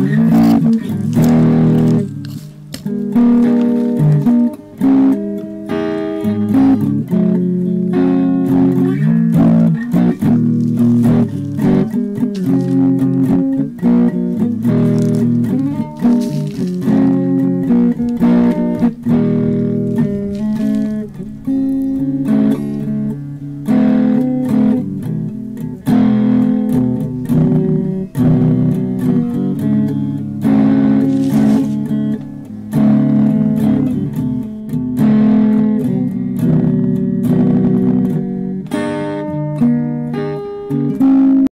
Mm-hmm.